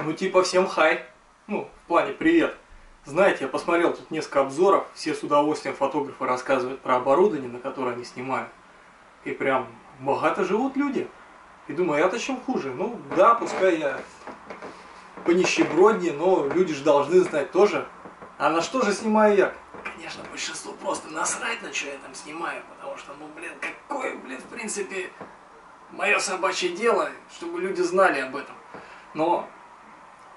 Ну, типа, всем хай. Ну, в плане привет. Знаете, я посмотрел тут несколько обзоров, все с удовольствием фотографы рассказывают про оборудование, на которое они снимают. И прям богато живут люди. И думаю, я-то чем хуже? Ну, да, пускай я по нищебродне, но люди же должны знать тоже. А на что же снимаю я? Конечно, большинству просто насрать, на что я там снимаю, потому что, ну, блин, какое, блин, в принципе, мое собачье дело, чтобы люди знали об этом. Но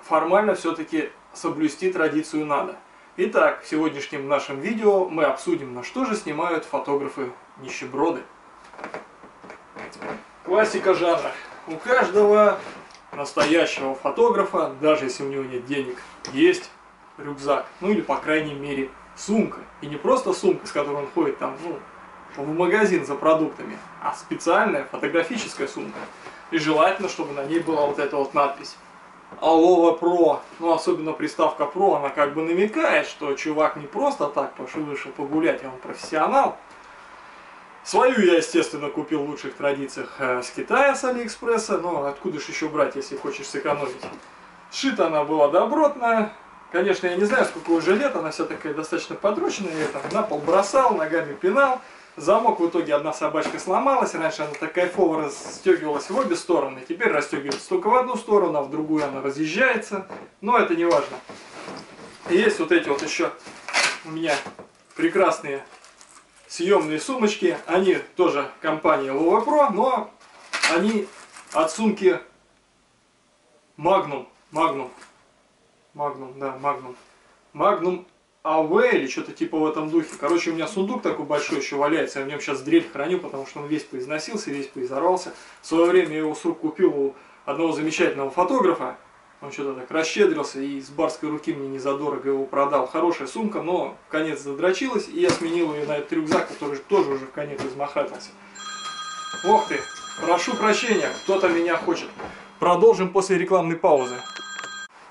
формально все-таки соблюсти традицию надо. Итак, в сегодняшнем нашем видео мы обсудим, на что же снимают фотографы-нищеброды. Классика жанра. У каждого настоящего фотографа, даже если у него нет денег, есть рюкзак. Ну или, по крайней мере, сумка. И не просто сумка, с которой он ходит там, ну, в магазин за продуктами, а специальная фотографическая сумка. И желательно, чтобы на ней была вот эта вот надпись. Алова Про, ну особенно приставка Про, она как бы намекает, что чувак не просто так вышел погулять, а он профессионал. Свою я, естественно, купил в лучших традициях э, с Китая, с Алиэкспресса, но откуда же еще брать, если хочешь сэкономить. Сшита она была добротная, конечно, я не знаю, сколько уже лет, она вся такая достаточно подручная, я там на пол бросал, ногами пинал, Замок в итоге одна собачка сломалась, раньше она так кайфово расстегивалась в обе стороны, теперь расстегивается только в одну сторону, а в другую она разъезжается, но это не важно. Есть вот эти вот еще у меня прекрасные съемные сумочки, они тоже компания Lova Pro, но они от сумки Magnum, Magnum, Magnum, да, Magnum, Magnum АВ или что-то типа в этом духе. Короче, у меня сундук такой большой еще валяется, я в нем сейчас дрель храню, потому что он весь поизносился, весь поизорвался. В свое время я его с рук купил у одного замечательного фотографа, он что-то так расщедрился и с барской руки мне незадорого его продал. Хорошая сумка, но в конец задрочилась, и я сменил ее на этот рюкзак, который тоже уже в конец измахатился. Ох ты, прошу прощения, кто-то меня хочет. Продолжим после рекламной паузы.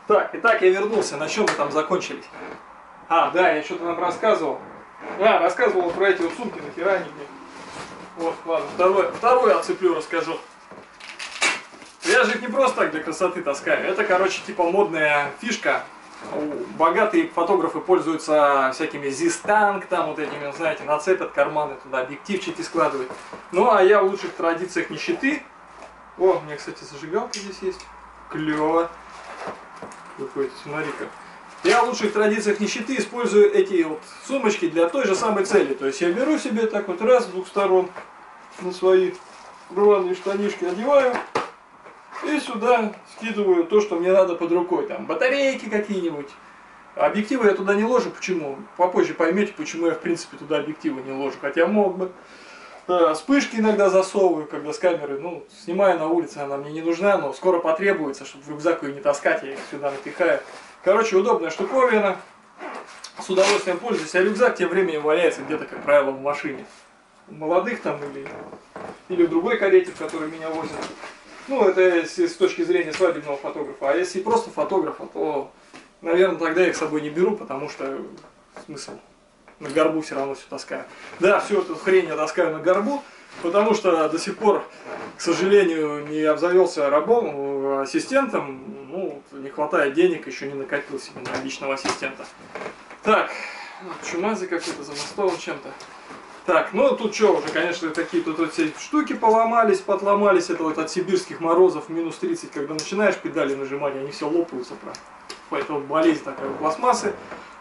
Так, итак, я вернулся, на чем мы там закончились? А, да, я что-то нам рассказывал. А, рассказывал про эти вот сумки, нахера они мне. Вот, ладно, второй, второй отцеплю, расскажу. Я же их не просто так для красоты таскаю. Это, короче, типа модная фишка. Богатые фотографы пользуются всякими зистанг, там вот этими, знаете, нацепят карманы туда, объективчики складывают. Ну, а я в лучших традициях нищеты. О, у меня, кстати, зажигалка здесь есть. Клево. Какой-то, смотри-ка. Я в лучших традициях нищеты использую эти вот сумочки для той же самой цели. То есть я беру себе так вот раз с двух сторон на свои рваные штанишки одеваю и сюда скидываю то, что мне надо под рукой. Там батарейки какие-нибудь. Объективы я туда не ложу. Почему? Попозже поймете, почему я в принципе туда объективы не ложу. Хотя мог бы. Вспышки иногда засовываю, когда с камеры, ну, снимаю на улице, она мне не нужна, но скоро потребуется, чтобы в рюкзак ее не таскать, я их сюда напихаю. Короче, удобная штуковина. С удовольствием пользуюсь. А рюкзак тем временем валяется где-то, как правило, в машине. У молодых там или, или другой карете, в которой меня возят. Ну, это если с точки зрения свадебного фотографа. А если просто фотографа, то, наверное, тогда я их с собой не беру, потому что смысл на горбу все равно все таскаю. Да, всю эту хрень я таскаю на горбу, потому что до сих пор, к сожалению, не обзавелся рабом, ассистентом, ну, не хватает денег, еще не накопил себе на личного ассистента. Так, чумазый какой-то, замостован чем-то. Так, ну тут что уже, конечно, такие тут вот все штуки поломались, подломались, это вот от сибирских морозов минус 30, когда начинаешь педали нажимать, они все лопаются, про. Поэтому болезнь такая пластмассы.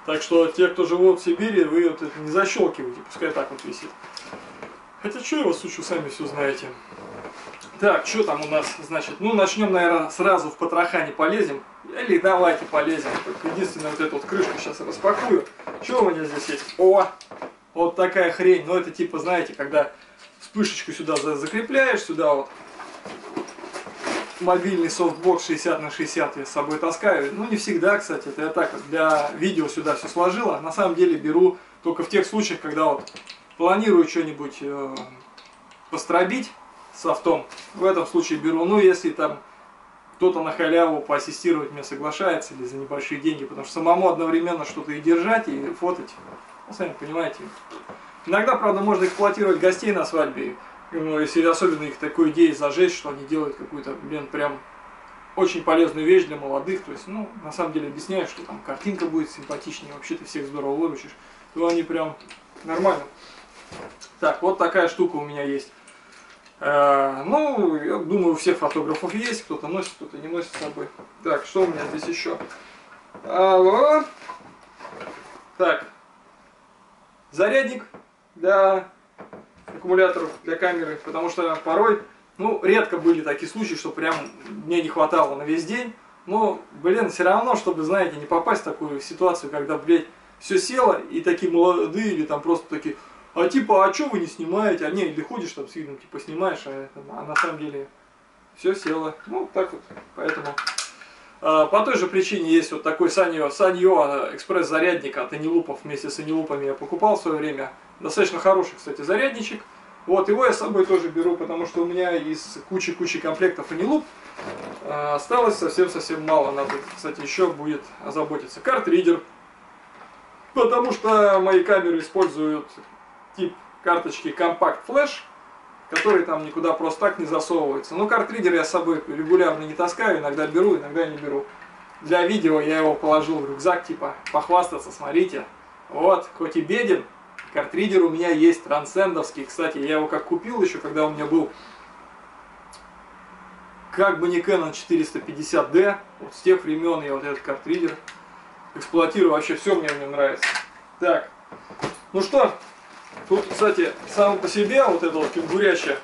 Так что те, кто живут в Сибири, вы вот это не защелкивайте, пускай так вот висит. Хотя что я вас учу, сами все знаете. Так, что там у нас, значит, ну начнем, наверное, сразу в потроха не полезем. Или давайте полезем. Единственное, вот эту вот крышку сейчас распакую. Что у меня здесь есть? О, вот такая хрень. Ну это типа, знаете, когда вспышечку сюда закрепляешь, сюда вот мобильный софтбокс 60 на 60 я с собой таскаю. Ну не всегда, кстати, это я так для видео сюда все сложила. На самом деле беру только в тех случаях, когда вот планирую что-нибудь э, постробить софтом, в этом случае беру. Ну, если там кто-то на халяву поассистировать мне соглашается или за небольшие деньги, потому что самому одновременно что-то и держать, и фотать, ну, сами понимаете. Иногда, правда, можно эксплуатировать гостей на свадьбе, ну, если особенно их такой идеей зажечь, что они делают какую-то, блин, прям очень полезную вещь для молодых, то есть, ну, на самом деле объясняю, что там картинка будет симпатичнее, вообще ты всех здорово выручишь, то они прям нормально. Так, вот такая штука у меня есть. Э, ну, я думаю, у всех фотографов есть, кто-то носит, кто-то не носит с собой. Так, что у меня здесь еще? Алло. Так, зарядник для аккумуляторов, для камеры, потому что порой ну, редко были такие случаи, что прям мне не хватало на весь день. Но, блин, все равно, чтобы, знаете, не попасть в такую ситуацию, когда, блядь, все село, и такие молодые, или там просто такие, а типа, а что вы не снимаете? А не, или ходишь там с видом, типа, снимаешь, а, а на самом деле все село. Ну, так вот, поэтому... А, по той же причине есть вот такой Саньо, Саньо экспресс-зарядник от Анилупов вместе с Анилупами я покупал в свое время. Достаточно хороший, кстати, зарядничек. Вот, его я с собой тоже беру, потому что у меня из кучи-кучи комплектов Anilloop э, осталось совсем-совсем мало. Надо, кстати, еще будет озаботиться. Картридер. Потому что мои камеры используют тип карточки Compact Flash, который там никуда просто так не засовывается. Но картридер я с собой регулярно не таскаю, иногда беру, иногда не беру. Для видео я его положил в рюкзак, типа похвастаться, смотрите. Вот, хоть и беден, Картридер у меня есть трансцендовский. Кстати, я его как купил еще, когда у меня был как бы не Canon 450D. Вот с тех времен я вот этот картридер эксплуатирую. Вообще все мне в нем нравится. Так, ну что, тут, кстати, сам по себе вот эта вот кенгурящая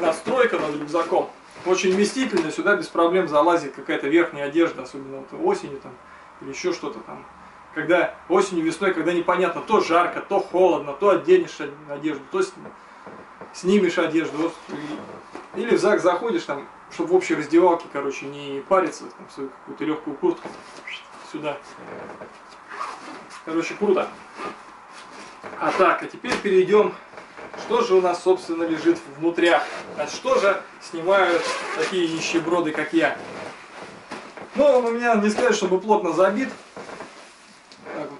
настройка над рюкзаком очень вместительная. Сюда без проблем залазит какая-то верхняя одежда, особенно вот осенью там или еще что-то там когда осенью, весной, когда непонятно, то жарко, то холодно, то оденешь одежду, то снимешь одежду. Или в ЗАГС заходишь, там, чтобы в общей раздевалке, короче, не париться, там, свою какую-то легкую куртку сюда. Короче, круто. А так, а теперь перейдем, что же у нас, собственно, лежит внутрях. А что же снимают такие нищеброды, как я. Ну, у меня не сказать, чтобы плотно забит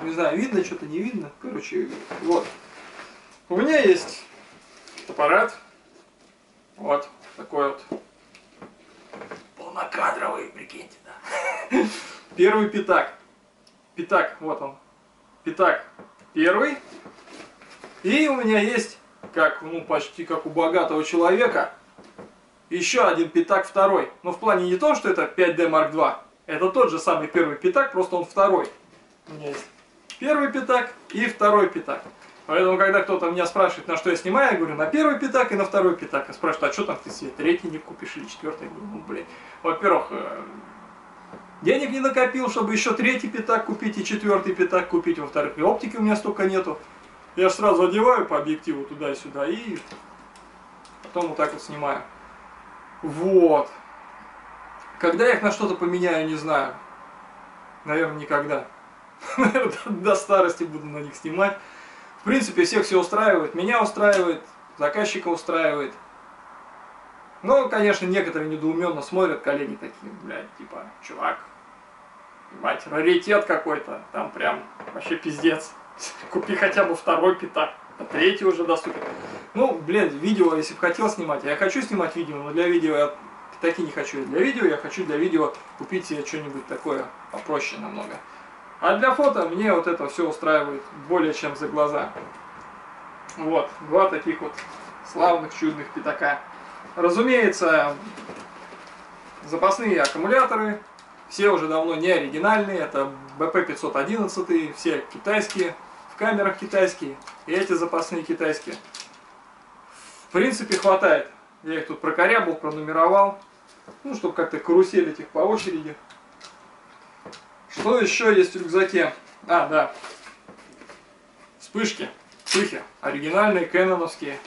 не знаю, видно что-то, не видно. Короче, вот. У меня есть аппарат. Вот, такой вот. Полнокадровый, прикиньте, да. Первый пятак. Пятак, вот он. Пятак первый. И у меня есть, как, ну, почти как у богатого человека, еще один пятак второй. Но в плане не том, что это 5D Mark II. Это тот же самый первый пятак, просто он второй. У меня есть первый пятак и второй пятак. Поэтому, когда кто-то меня спрашивает, на что я снимаю, я говорю, на первый пятак и на второй пятак. Я спрашиваю, а что там ты себе третий не купишь или четвертый? Я говорю, ну, блин. Во-первых, э, денег не накопил, чтобы еще третий пятак купить и четвертый пятак купить. Во-вторых, и оптики у меня столько нету. Я сразу одеваю по объективу туда и потом вот так вот снимаю. Вот. Когда я их на что-то поменяю, не знаю. Наверное, никогда. до старости буду на них снимать. В принципе, всех все устраивает. Меня устраивает, заказчика устраивает. Но, конечно, некоторые недоуменно смотрят, коллеги такие, блядь, типа, чувак, мать, раритет какой-то, там прям вообще пиздец. Купи хотя бы второй пятак, а третий уже доступен. Ну, блин, видео, если бы хотел снимать, я хочу снимать видео, но для видео я такие не хочу. Для видео я хочу для видео купить себе что-нибудь такое попроще намного. А для фото мне вот это все устраивает более чем за глаза. Вот, два таких вот славных чудных пятака. Разумеется, запасные аккумуляторы, все уже давно не оригинальные, это BP511, все китайские, камерах китайские, и эти запасные китайские. В принципе, хватает. Я их тут прокорябал, пронумеровал, ну, чтобы как-то каруселить их по очереди. Что еще есть в рюкзаке? А, да. Вспышки. Вспыхи. Оригинальные, кэноновские.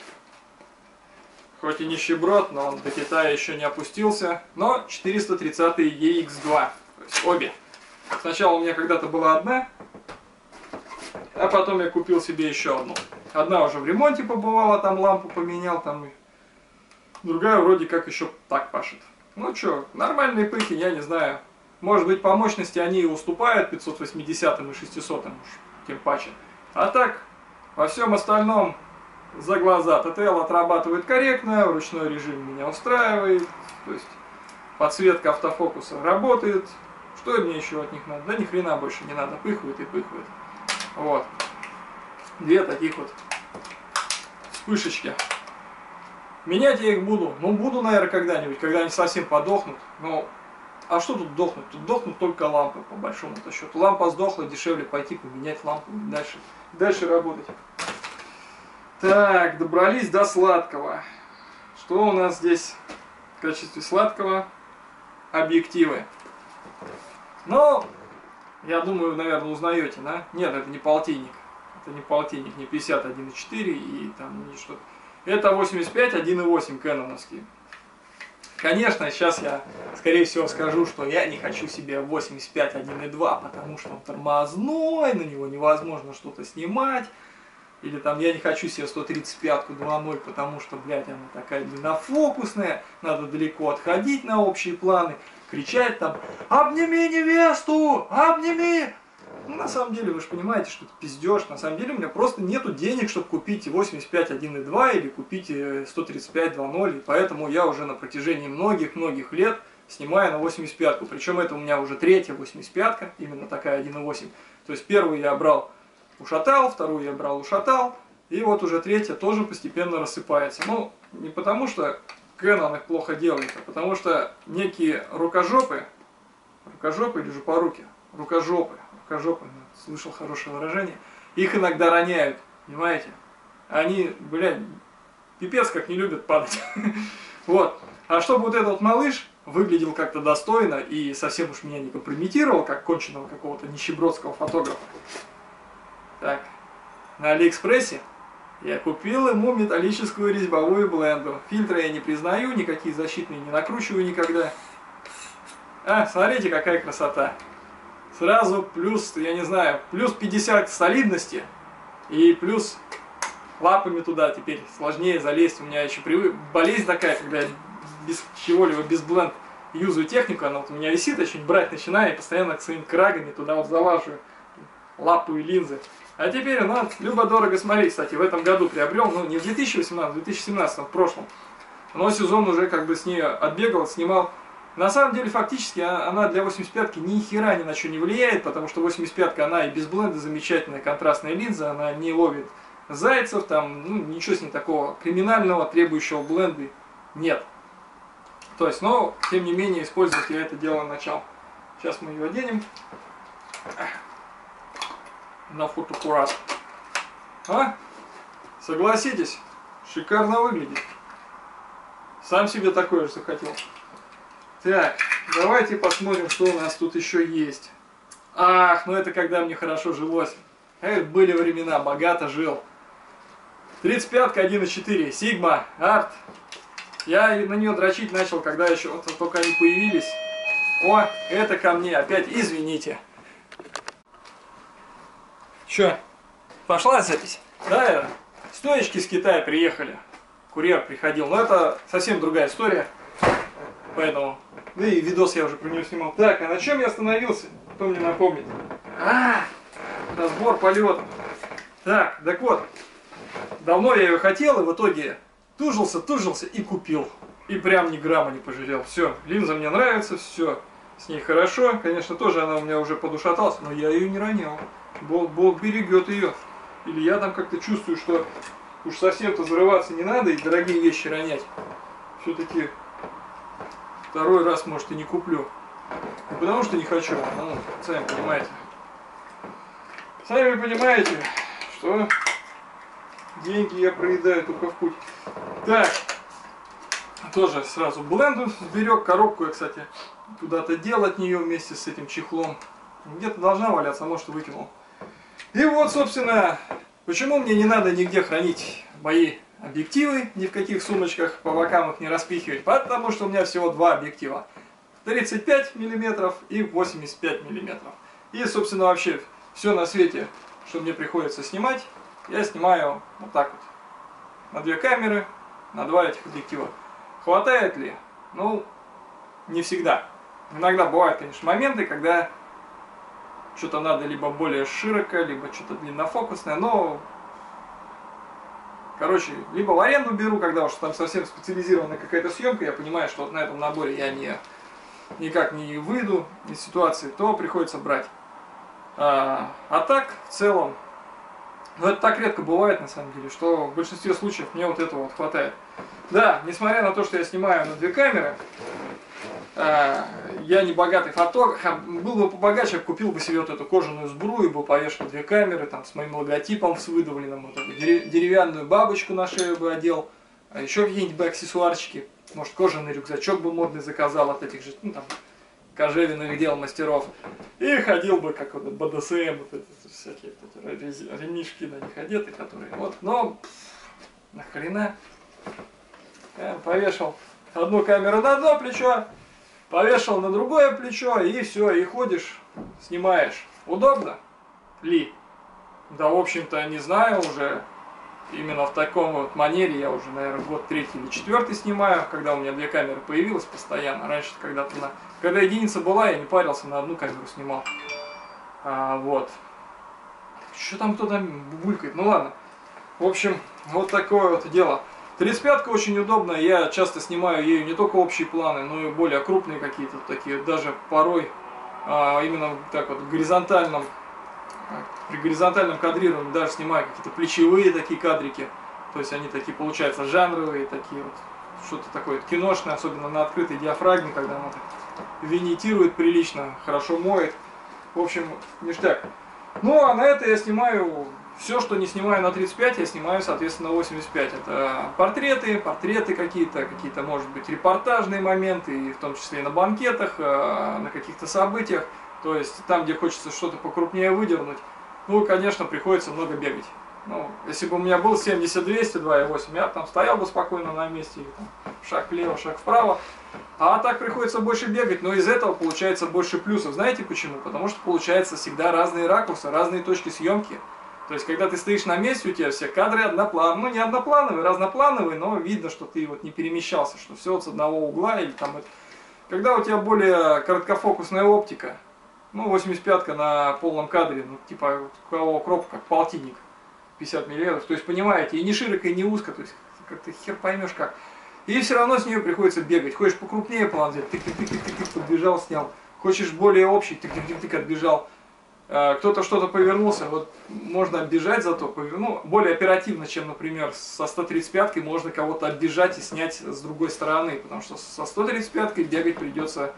Хоть и нищеброд, но он до Китая еще не опустился. Но 430 EX2. То есть обе. Сначала у меня когда-то была одна, а потом я купил себе еще одну. Одна уже в ремонте побывала, там лампу поменял, там другая вроде как еще так пашет. Ну что, нормальные пыхи, я не знаю. Может быть, по мощности они и уступают 580 и 600, уж тем паче. А так, во всем остальном за глаза. ТТЛ отрабатывает корректно, ручной режим меня устраивает. То есть, подсветка автофокуса работает. Что мне еще от них надо? Да ни хрена больше не надо, пыхают и пыхают. Вот. Две таких вот вспышечки. Менять я их буду. Ну, буду, наверное, когда-нибудь, когда они совсем подохнут. Но, а что тут дохнуть? Тут дохнут только лампы, по большому-то счету. Лампа сдохла, дешевле пойти поменять лампу и дальше, дальше работать. Так, добрались до сладкого. Что у нас здесь в качестве сладкого? Объективы. Ну, я думаю, наверное, узнаете, да? Нет, это не полтинник. Это не полтинник, не 51,4 и там не что-то. Это 85 1.8 кэноновский. Конечно, сейчас я, скорее всего, скажу, что я не хочу себе 85 1.2, потому что он тормозной, на него невозможно что-то снимать. Или там я не хочу себе 135 2.0, потому что, блядь, она такая длиннофокусная, надо далеко отходить на общие планы, кричать там «Обними невесту! Обними!» Ну, на самом деле, вы же понимаете, что это пиздеж. На самом деле, у меня просто нету денег, чтобы купить 85 1.2 или купить 135 2.0. И поэтому я уже на протяжении многих-многих лет снимаю на 85-ку. Причем это у меня уже третья 85-ка, именно такая 1.8. То есть первую я брал, ушатал, вторую я брал, ушатал. И вот уже третья тоже постепенно рассыпается. Ну, не потому что Canon их плохо делает, а потому что некие рукожопы, рукожопы или жопоруки, рукожопы, рукожопы, слышал хорошее выражение, их иногда роняют, понимаете? Они, блядь, пипец как не любят падать. Вот. А чтобы вот этот малыш выглядел как-то достойно и совсем уж меня не компрометировал, как конченого какого-то нищебродского фотографа. Так, на Алиэкспрессе я купил ему металлическую резьбовую бленду. Фильтры я не признаю, никакие защитные не накручиваю никогда. А, смотрите, какая красота сразу плюс, я не знаю, плюс 50 солидности и плюс лапами туда теперь сложнее залезть. У меня еще привык... болезнь такая, когда я без чего-либо, без бленд юзаю технику, она вот у меня висит, чуть брать начинаю и постоянно к своим крагами туда вот залажу лапу и линзы. А теперь, ну, любо-дорого смотреть, кстати, в этом году приобрел, ну, не в 2018, в 2017, в прошлом. Но сезон уже как бы с нее отбегал, снимал на самом деле, фактически, а, она для 85-ки ни хера ни на что не влияет, потому что 85-ка, она и без бленда замечательная контрастная линза, она не ловит зайцев, там, ну, ничего с ней такого криминального, требующего бленды нет. То есть, но, тем не менее, использовать я это дело начал. Сейчас мы ее оденем на фотокурат. А? Согласитесь, шикарно выглядит. Сам себе такое же захотел. Так, давайте посмотрим, что у нас тут еще есть. Ах, ну это когда мне хорошо жилось. Эх, были времена, богато жил. 35-ка 1.4, Sigma, Art. Я на нее дрочить начал, когда еще вот только они появились. О, это ко мне, опять извините. Че, пошла запись? Да, стоечки с Китая приехали. Курьер приходил, но это совсем другая история. Поэтому да и видос я уже про нее снимал. Так, а на чем я остановился? Кто мне напомнит? А, разбор полета. Так, так вот. Давно я ее хотел, и в итоге тужился, тужился и купил. И прям ни грамма не пожалел. Все, линза мне нравится, все. С ней хорошо. Конечно, тоже она у меня уже подушаталась, но я ее не ронял. Бог, Бог берегет ее. Или я там как-то чувствую, что уж совсем-то взрываться не надо и дорогие вещи ронять. Все-таки Второй раз, может, и не куплю. Не потому что не хочу, а, ну, сами понимаете. Сами понимаете, что деньги я проедаю только в путь. Так, тоже сразу бленду сберег, коробку я, кстати, куда-то дел от нее вместе с этим чехлом. Где-то должна валяться, а может выкинул. И вот, собственно, почему мне не надо нигде хранить мои объективы, ни в каких сумочках по бокам их не распихивать, потому что у меня всего два объектива. 35 мм и 85 мм. И, собственно, вообще все на свете, что мне приходится снимать, я снимаю вот так вот. На две камеры, на два этих объектива. Хватает ли? Ну, не всегда. Иногда бывают, конечно, моменты, когда что-то надо либо более широко, либо что-то длиннофокусное, но Короче, либо в аренду беру, когда уж там совсем специализированная какая-то съемка, я понимаю, что вот на этом наборе я не никак не выйду из ситуации, то приходится брать. А, а так, в целом, ну это так редко бывает на самом деле, что в большинстве случаев мне вот этого вот хватает. Да, несмотря на то, что я снимаю на две камеры, я не богатый фотограф, был бы побогаче, купил бы себе вот эту кожаную сбрую, бы повешал две камеры там с моим логотипом, с выдавленным, вот эту деревянную бабочку на шею бы одел, а еще какие-нибудь бы аксессуарчики, может кожаный рюкзачок бы модный заказал от этих же, ну там, кожевенных дел мастеров. И ходил бы, как вот БДСМ, вот эти всякие вот эти ремишки на них одеты, которые вот, но нахрена я повешал одну камеру на одно плечо, повешал на другое плечо, и все, и ходишь, снимаешь. Удобно ли? Да, в общем-то, не знаю уже. Именно в таком вот манере я уже, наверное, год третий или четвертый снимаю, когда у меня две камеры появилась постоянно. Раньше когда-то на... Когда единица была, я не парился, на одну камеру снимал. А, вот. Что там кто-то булькает? Ну ладно. В общем, вот такое вот дело. 35-ка очень удобная, я часто снимаю ею не только общие планы, но и более крупные какие-то такие, даже порой а, именно так вот в горизонтальном, при горизонтальном кадрировании даже снимаю какие-то плечевые такие кадрики, то есть они такие получаются жанровые, такие вот, что-то такое киношное, особенно на открытой диафрагме, когда она так винитирует прилично, хорошо моет, в общем, ништяк. Ну, а на это я снимаю все, что не снимаю на 35, я снимаю, соответственно, на 85. Это портреты, портреты какие-то, какие-то, может быть, репортажные моменты, и в том числе и на банкетах, э, на каких-то событиях. То есть там, где хочется что-то покрупнее выдернуть, ну, конечно, приходится много бегать. Ну, если бы у меня был 70-200, 2,8, я там стоял бы спокойно на месте, или, там, шаг влево, шаг вправо. А так приходится больше бегать, но из этого получается больше плюсов. Знаете почему? Потому что получается всегда разные ракурсы, разные точки съемки. То есть, когда ты стоишь на месте, у тебя все кадры одноплановые, ну не одноплановые, разноплановые, но видно, что ты вот не перемещался, что все вот с одного угла или там это. Когда у тебя более короткофокусная оптика, ну 85-ка на полном кадре, ну типа кого кроп, как полтинник, 50 мм, то есть понимаете, и не широко, и не узко, то есть как ты хер поймешь как. И все равно с нее приходится бегать. Хочешь покрупнее план взять, тык-тык-тык-тык, подбежал, снял. Хочешь более общий, тык-тык-тык, отбежал. Э, кто-то что-то повернулся, вот можно оббежать зато, ну, более оперативно, чем, например, со 135-кой можно кого-то оббежать и снять с другой стороны, потому что со 135-кой бегать придется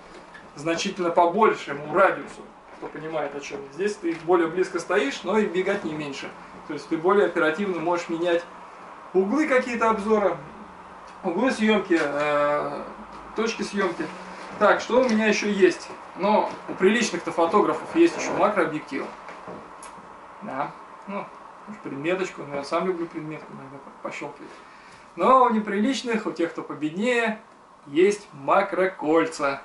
значительно по большему радиусу, кто понимает о чем. Здесь ты более близко стоишь, но и бегать не меньше. То есть ты более оперативно можешь менять углы какие-то обзора, углы съемки, э, точки съемки. Так, что у меня еще есть? Но у приличных-то фотографов есть еще макрообъектив. Да, ну, предметочку, но я сам люблю предметку иногда пощелкивать. Но у неприличных, у тех, кто победнее, есть макрокольца,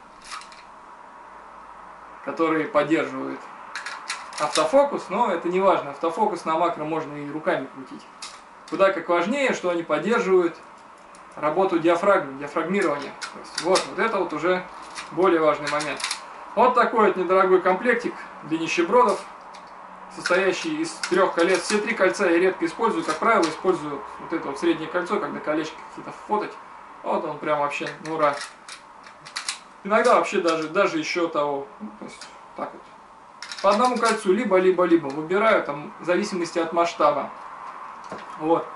которые поддерживают автофокус, но это не важно, автофокус на макро можно и руками крутить. Куда как важнее, что они поддерживают работу диафрагмы, есть вот, вот это вот уже более важный момент. Вот такой вот недорогой комплектик для нищебродов, состоящий из трех колец. Все три кольца я редко использую, как правило, использую вот это вот среднее кольцо, когда колечки какие-то фотать. Вот он прям вообще, ну ура. Иногда вообще даже, даже еще того, ну, то есть так вот. По одному кольцу, либо, либо, либо. Выбираю там в зависимости от масштаба. Вот.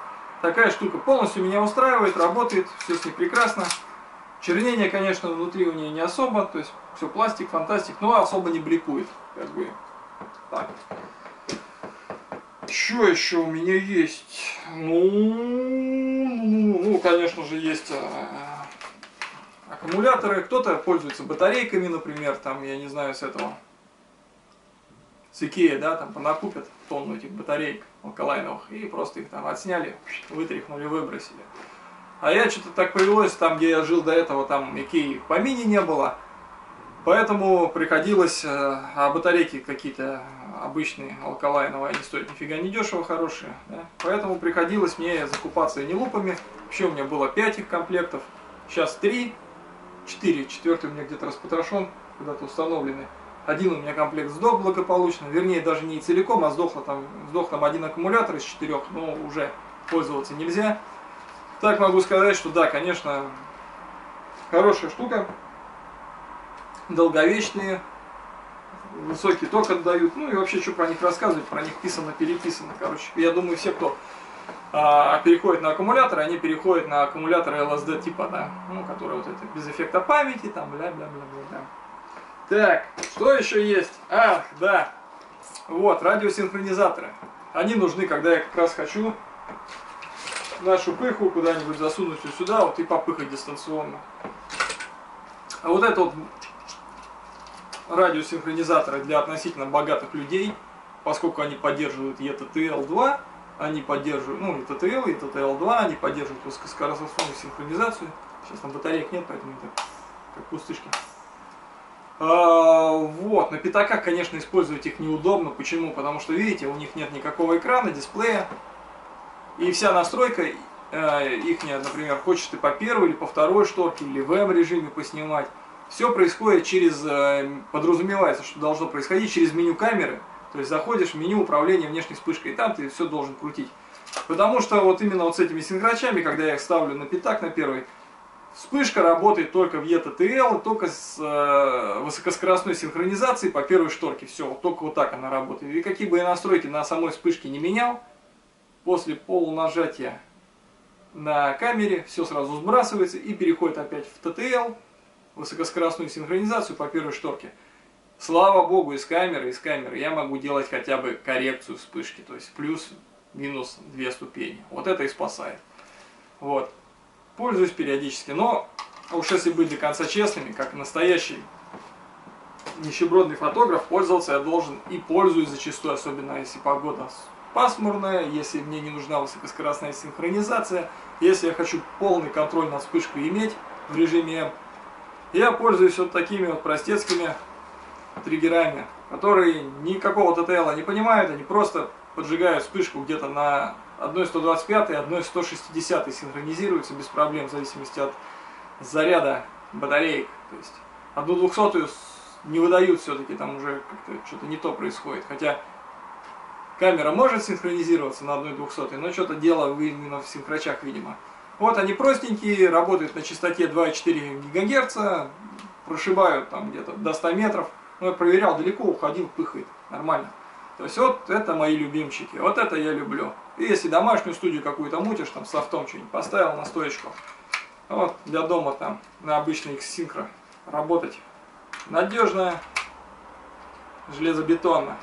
Такая штука полностью меня устраивает, работает, все с ней прекрасно. Чернение, конечно, внутри у нее не особо, то есть все пластик, фантастик, но особо не бликует. Как бы. Так. Что еще у меня есть? Ну, ну, ну конечно же, есть а, аккумуляторы. Кто-то пользуется батарейками, например, там, я не знаю, с этого, с Икея, да, там понакупят тонну этих батареек алкалайновых и просто их там отсняли, вытряхнули, выбросили. А я что-то так повелось, там, где я жил до этого, там Икеи по мини не было. Поэтому приходилось, э, а батарейки какие-то обычные, алкалайновые, они стоят нифига не дешево, хорошие. Да? Поэтому приходилось мне закупаться не лупами. Вообще у меня было 5 их комплектов, сейчас 3, 4, четвертый у меня где-то распотрошен, куда-то установленный. Один у меня комплект сдох благополучно, вернее даже не целиком, а сдохло там, сдох там один аккумулятор из четырех, но уже пользоваться нельзя. Так могу сказать, что да, конечно, хорошая штука. долговечные, высокий ток отдают, ну и вообще, что про них рассказывать, про них писано, переписано, короче. Я думаю, все, кто а, переходит на аккумуляторы, они переходят на аккумуляторы LSD типа, да, ну, которые вот это, без эффекта памяти, там, бля-бля-бля-бля. Так, что еще есть? Ах, да, вот, радиосинхронизаторы. Они нужны, когда я как раз хочу нашу пыху куда-нибудь засунуть вот сюда, вот и попыхать дистанционно. А вот это вот радиосинхронизаторы для относительно богатых людей, поскольку они поддерживают ETTL2, они поддерживают, ну, ETTL, ETTL2, они поддерживают высокоскоростную синхронизацию. Сейчас там батареек нет, поэтому это как пустышки. А, вот, на пятаках, конечно, использовать их неудобно. Почему? Потому что, видите, у них нет никакого экрана, дисплея. И вся настройка э, их, например, хочешь ты по первой или по второй шторке, или в M-режиме поснимать. Все происходит через, э, подразумевается, что должно происходить через меню камеры. То есть заходишь в меню управления внешней вспышкой, и там ты все должен крутить. Потому что вот именно вот с этими синхрачами, когда я их ставлю на пятак, на первый, вспышка работает только в ETTL, только с э, высокоскоростной синхронизацией по первой шторке. Все, вот только вот так она работает. И какие бы я настройки на самой вспышке не менял, после полунажатия на камере все сразу сбрасывается и переходит опять в TTL, высокоскоростную синхронизацию по первой шторке. Слава богу, из камеры, из камеры я могу делать хотя бы коррекцию вспышки, то есть плюс-минус две ступени. Вот это и спасает. Вот. Пользуюсь периодически, но уж если быть до конца честными, как настоящий нищебродный фотограф, пользоваться я должен и пользуюсь зачастую, особенно если погода пасмурная, если мне не нужна высокоскоростная синхронизация, если я хочу полный контроль над вспышкой иметь в режиме M, я пользуюсь вот такими вот простецкими триггерами, которые никакого TTL не понимают, они просто поджигают вспышку где-то на 1.125 и 1.160 синхронизируются без проблем в зависимости от заряда батареек. То есть одну двухсотую не выдают все-таки, там уже как-то что-то не то происходит. Хотя камера может синхронизироваться на одной двухсотой, но что-то дело именно в синхрачах, видимо. Вот они простенькие, работают на частоте 2,4 ГГц, прошибают там где-то до 100 метров. Ну, я проверял, далеко уходил, пыхает, нормально. То есть вот это мои любимчики, вот это я люблю. И если домашнюю студию какую-то мутишь, там софтом что-нибудь поставил на стоечку, вот для дома там на обычный X-синхро работать. Надежная, железобетонно.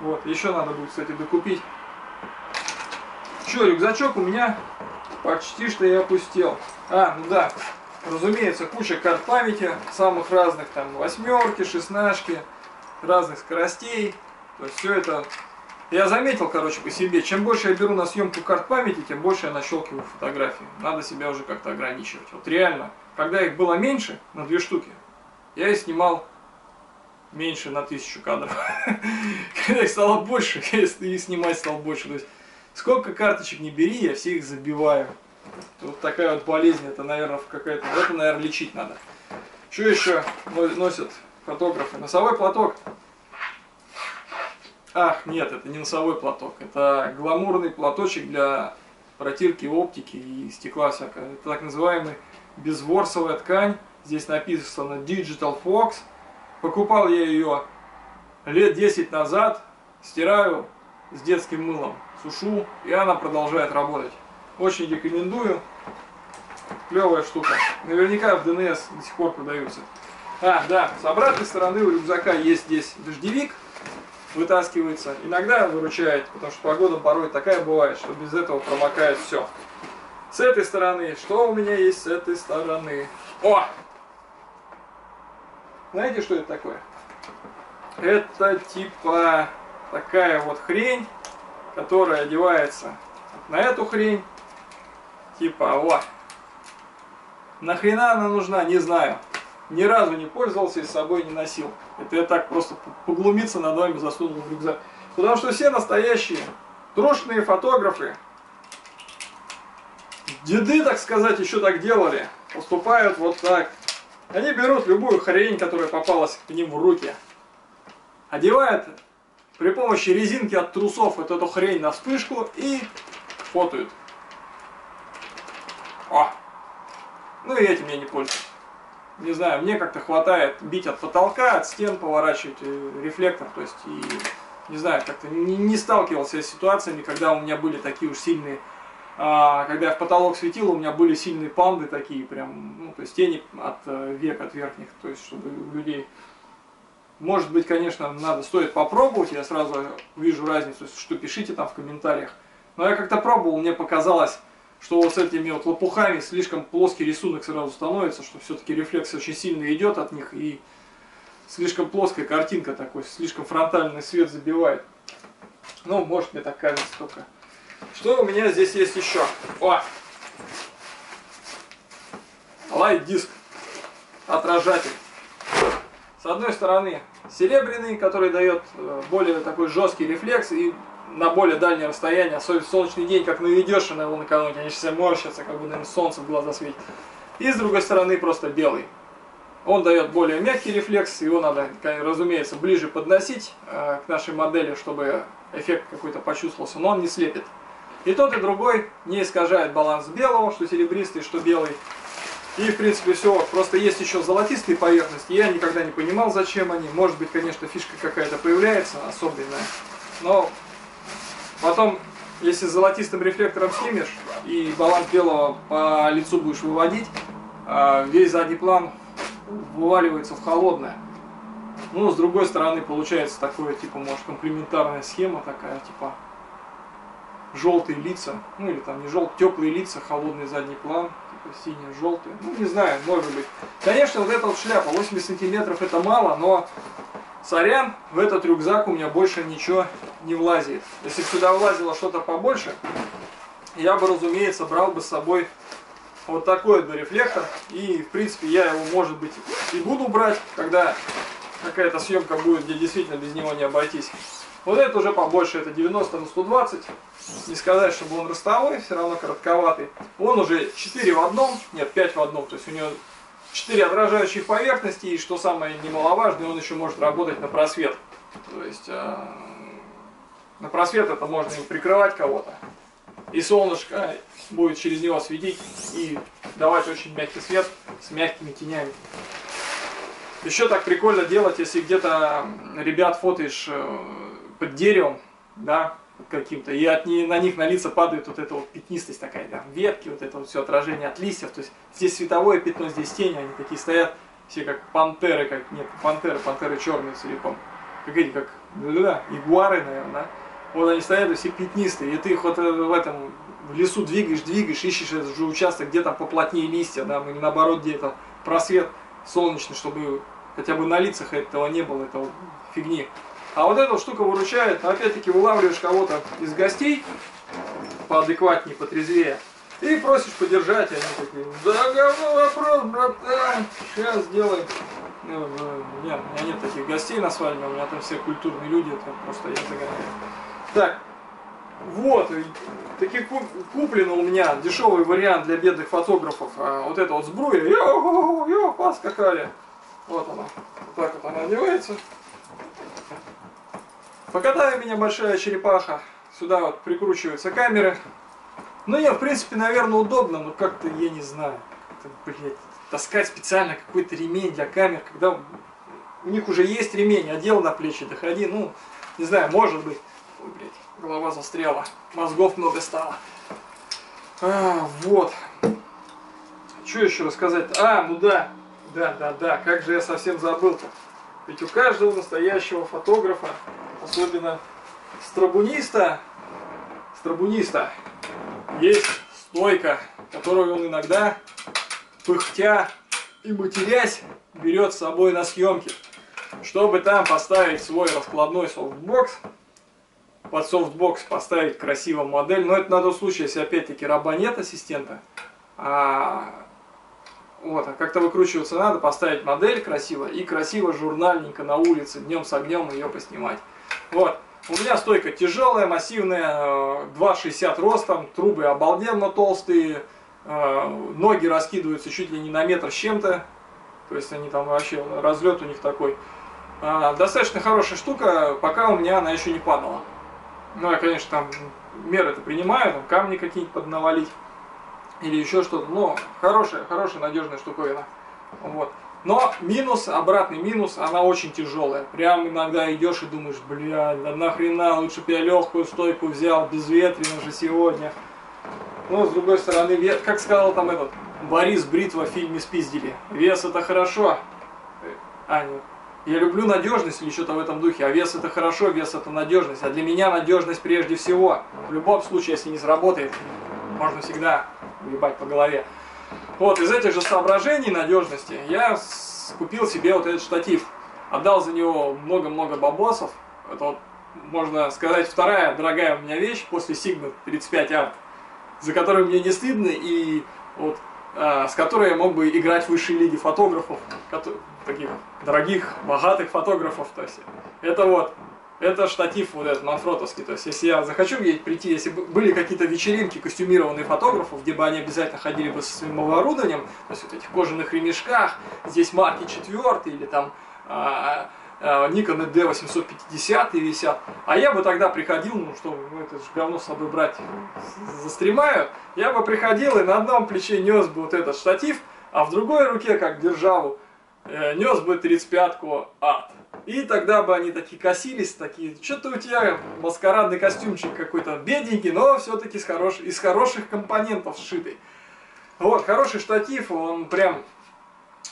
Вот, еще надо будет, кстати, докупить. Че, рюкзачок у меня Почти что я опустил. А, ну да, разумеется, куча карт памяти, самых разных, там, восьмерки, шестнашки, разных скоростей. То есть все это... Я заметил, короче, по себе, чем больше я беру на съемку карт памяти, тем больше я нащелкиваю фотографии. Надо себя уже как-то ограничивать. Вот реально, когда их было меньше, на две штуки, я и снимал меньше на тысячу кадров. Когда их стало больше, я и снимать стал больше. То есть Сколько карточек не бери, я все их забиваю. Вот такая вот болезнь, это, наверное, какая-то... Это, наверное, лечить надо. Что еще носят фотографы? Носовой платок. Ах, нет, это не носовой платок. Это гламурный платочек для протирки оптики и стекла всякое. Это так называемый безворсовая ткань. Здесь написано Digital Fox. Покупал я ее лет 10 назад. Стираю с детским мылом сушу, и она продолжает работать. Очень рекомендую. Клевая штука. Наверняка в ДНС до сих пор продаются. А, да, с обратной стороны у рюкзака есть здесь дождевик, вытаскивается. Иногда выручает, потому что погода порой такая бывает, что без этого промокает все. С этой стороны, что у меня есть с этой стороны? О! Знаете, что это такое? Это типа такая вот хрень, которая одевается на эту хрень, типа, о, нахрена она нужна, не знаю. Ни разу не пользовался и с собой не носил. Это я так просто поглумиться над вами засунул в рюкзак. Потому что все настоящие трушные фотографы, деды, так сказать, еще так делали, поступают вот так. Они берут любую хрень, которая попалась к ним в руки, одевают при помощи резинки от трусов вот эту хрень на вспышку и фотают. О! Ну и этим я не пользуюсь. Не знаю, мне как-то хватает бить от потолка, от стен, поворачивать э, рефлектор, то есть, и, не знаю, как-то не, не сталкивался с ситуациями, когда у меня были такие уж сильные, а, когда я в потолок светил, у меня были сильные панды такие, прям, ну, то есть тени от э, век, от верхних, то есть, чтобы людей может быть, конечно, надо, стоит попробовать, я сразу вижу разницу, что пишите там в комментариях. Но я как-то пробовал, мне показалось, что вот с этими вот лопухами слишком плоский рисунок сразу становится, что все-таки рефлекс очень сильно идет от них и слишком плоская картинка такой, слишком фронтальный свет забивает. Ну, может мне так кажется только. Что у меня здесь есть еще? О! Лайт диск. Отражатель. С одной стороны серебряный, который дает э, более такой жесткий рефлекс и на более дальнее расстояние, особенно в солнечный день, как наведешь на его на кого-нибудь, они все морщатся, как бы на солнце в глаза светит. И с другой стороны просто белый. Он дает более мягкий рефлекс, его надо, разумеется, ближе подносить э, к нашей модели, чтобы эффект какой-то почувствовался, но он не слепит. И тот, и другой не искажает баланс белого, что серебристый, что белый. И, в принципе, все. Просто есть еще золотистые поверхности. Я никогда не понимал, зачем они. Может быть, конечно, фишка какая-то появляется особенная. Но Потом, если золотистым рефлектором снимешь и баланс белого по лицу будешь выводить, а, весь задний план вываливается в холодное. Ну, с другой стороны, получается такое, типа, может, комплементарная схема такая, типа, желтые лица, ну, или там не желтые, теплые лица, холодный задний план, типа, синий-желтый, ну, не знаю, может быть. Конечно, вот эта вот шляпа, 80 сантиметров это мало, но Сорян, в этот рюкзак у меня больше ничего не влазит. Если сюда влазило что-то побольше, я бы, разумеется, брал бы с собой вот такой бы рефлектор. И, в принципе, я его, может быть, и буду брать, когда какая-то съемка будет, где действительно без него не обойтись. Вот это уже побольше, это 90 на 120. Не сказать, чтобы он ростовой, все равно коротковатый. Он уже 4 в одном, нет, 5 в одном. То есть у него 4 отражающих поверхности, и что самое немаловажное, он еще может работать на просвет. То есть э, на просвет это можно и прикрывать кого-то. И солнышко будет через него светить и давать очень мягкий свет с мягкими тенями. Еще так прикольно делать, если где-то ребят фотоешь э, под деревом, да, каким-то, и от на них на лица падает вот эта вот пятнистость такая, да, ветки, вот это вот все отражение от листьев, то есть здесь световое пятно, здесь тень, они такие стоят, все как пантеры, как, нет, пантеры, пантеры черные целиком, как эти, как, да, ягуары, наверное, да? вот они стоят, все пятнистые, и ты их вот э, в этом, в лесу двигаешь, двигаешь, ищешь этот же участок, где там поплотнее листья, да, или наоборот, где это просвет солнечный, чтобы хотя бы на лицах этого не было, этого фигни. А вот эта штука выручает, опять-таки вылавливаешь кого-то из гостей, поадекватнее, потрезвее, и просишь подержать, и они такие, да говно вопрос, братан, сейчас сделаем. Ну, ну, нет, у меня нет таких гостей на свадьбе, у меня там все культурные люди, это просто я загоняю. Так, вот, таки куплено у меня дешевый вариант для бедных фотографов. А, вот это вот сбруя, йо, йо, поскакали. Вот она, вот так вот она одевается. Покатаю меня большая черепаха. Сюда вот прикручиваются камеры. Ну, не, в принципе, наверное, удобно, но как-то, я не знаю. Блять, таскать специально какой-то ремень для камер, когда у них уже есть ремень, одел на плечи, доходи, ну, не знаю, может быть. Ой, блядь, голова застряла, мозгов много стало. А, вот. Что еще рассказать? А, ну да, да, да, да, как же я совсем забыл-то. Ведь у каждого настоящего фотографа особенно страбуниста, страбуниста, есть стойка, которую он иногда, пыхтя и матерясь, берет с собой на съемки. Чтобы там поставить свой раскладной софтбокс, под софтбокс поставить красивую модель, но это на тот случай, если опять-таки раба нет ассистента, а вот, а как-то выкручиваться надо, поставить модель красиво и красиво, журнальненько на улице, днем с огнем ее поснимать. Вот. У меня стойка тяжелая, массивная, 2,60 ростом, трубы обалденно толстые, э, ноги раскидываются чуть ли не на метр с чем-то. То есть они там вообще, разлет у них такой. А, достаточно хорошая штука, пока у меня она еще не падала. Ну, я, конечно, там меры-то принимаю, там камни какие-нибудь поднавалить или еще что-то. Но хорошая, хорошая, надежная штуковина. Вот. Но минус, обратный минус, она очень тяжелая. Прям иногда идешь и думаешь, бля, да нахрена, лучше бы я легкую стойку взял, безветренно же сегодня. Но с другой стороны, как сказал там этот Борис Бритва в фильме «Спиздили», вес это хорошо. А, нет. Я люблю надежность или что-то в этом духе, а вес это хорошо, вес это надежность. А для меня надежность прежде всего. В любом случае, если не сработает, можно всегда ебать по голове. Вот, из этих же соображений надежности я купил себе вот этот штатив. Отдал за него много-много бабосов. Это вот, можно сказать, вторая дорогая у меня вещь после Sigma 35 Art, за которую мне не стыдно и вот а, с которой я мог бы играть в высшей лиге фотографов, таких дорогих, богатых фотографов. То есть это вот это штатив вот этот манфротовский. То есть, если я захочу где-нибудь прийти, если бы были какие-то вечеринки костюмированные фотографов, где бы они обязательно ходили бы со своим оборудованием, то есть вот этих кожаных ремешках, здесь марки 4 или там а, а, Nikon D850 висят. А я бы тогда приходил, ну что, ну это же говно с собой брать застремаю, я бы приходил и на одном плече нес бы вот этот штатив, а в другой руке, как державу, э, нес бы 35-ку ад. И тогда бы они такие косились, такие, что-то у тебя маскарадный костюмчик какой-то бедненький, но все-таки хорош, из хороших компонентов сшитый. Вот, хороший штатив, он прям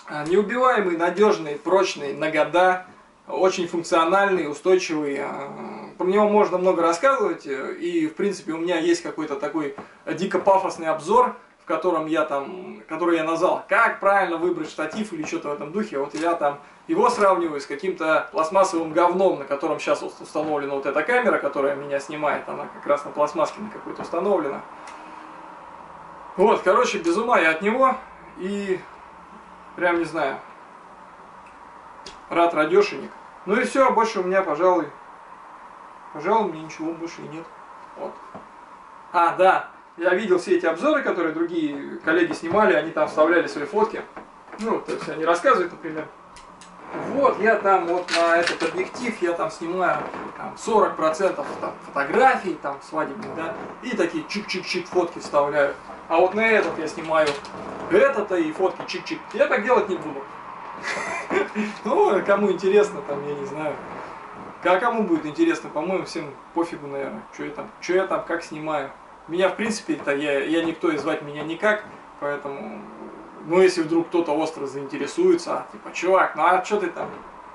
а, неубиваемый, надежный, прочный, на года, очень функциональный, устойчивый. А, про него можно много рассказывать, и в принципе у меня есть какой-то такой дико пафосный обзор – котором я там, который я назвал, как правильно выбрать штатив или что-то в этом духе, вот я там его сравниваю с каким-то пластмассовым говном, на котором сейчас установлена вот эта камера, которая меня снимает, она как раз на пластмасске на какой-то установлена. Вот, короче, без ума я от него и прям не знаю, рад радешенек. Ну и все, больше у меня, пожалуй, пожалуй, мне ничего больше и нет. Вот. А, да, я видел все эти обзоры, которые другие коллеги снимали, они там вставляли свои фотки. Ну, то есть они рассказывают, например, вот я там вот на этот объектив я там снимаю там, 40% там, фотографий там свадебных, да, и такие чик-чик-чик фотки вставляю. А вот на этот я снимаю это-то и фотки чик-чик. Я так делать не буду. Ну, кому интересно, там, я не знаю. А кому будет интересно, по-моему, всем пофигу, наверное, что я там, что я там, как снимаю. Меня, в принципе, это я, я никто и звать меня никак, поэтому, ну, если вдруг кто-то остро заинтересуется, типа, чувак, ну а что ты там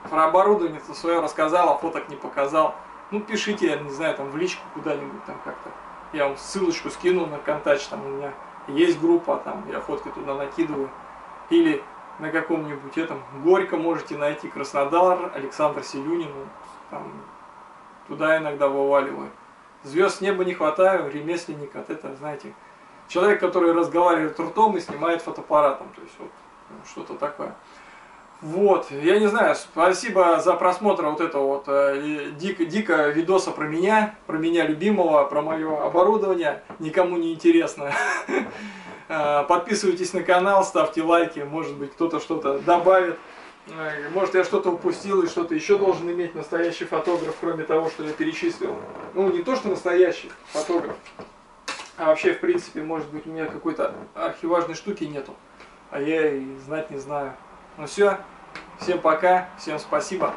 про оборудование-то свое рассказал, а фоток не показал, ну, пишите, я не знаю, там, в личку куда-нибудь там как-то. Я вам ссылочку скину на контакт, там у меня есть группа, там, я фотки туда накидываю. Или на каком-нибудь этом Горько можете найти Краснодар, Александр Селюнин, там, туда иногда вываливаю. Звезд неба не хватаю, ремесленник от этого, знаете, человек, который разговаривает ртом и снимает фотоаппаратом, то есть вот ну, что-то такое. Вот, я не знаю, спасибо за просмотр вот этого вот э, дико, дико видоса про меня, про меня любимого, про мое оборудование, никому не интересно. Э, подписывайтесь на канал, ставьте лайки, может быть кто-то что-то добавит. Может я что-то упустил и что-то еще должен иметь настоящий фотограф, кроме того, что я перечислил. Ну, не то, что настоящий фотограф, а вообще, в принципе, может быть, у меня какой-то архиважной штуки нету. А я и знать не знаю. Ну все, всем пока, всем спасибо.